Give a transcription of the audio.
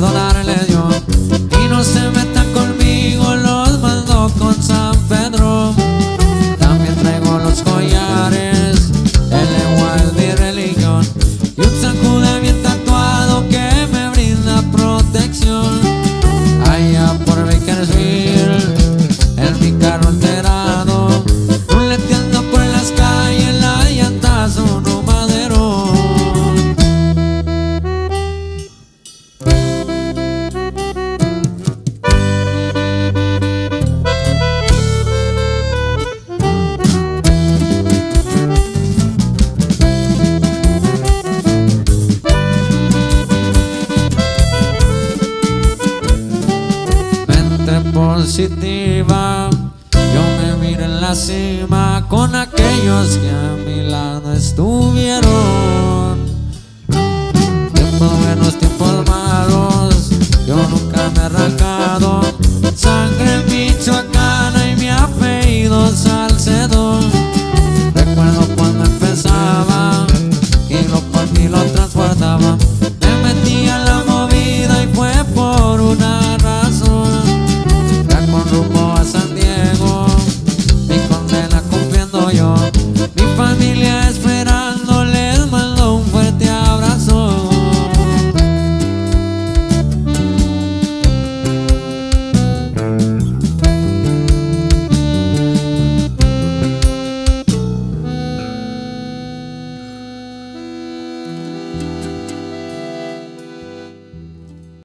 perdonar positiva. Yo me miré en la cima con aquellos que a mi lado estuvieron. Tiempos buenos, tiempos malos, yo nunca me he arrancado. Sangre michoacana y mi apellido Salcedo. Recuerdo cuando empezaba, kilo por kilo transportaba.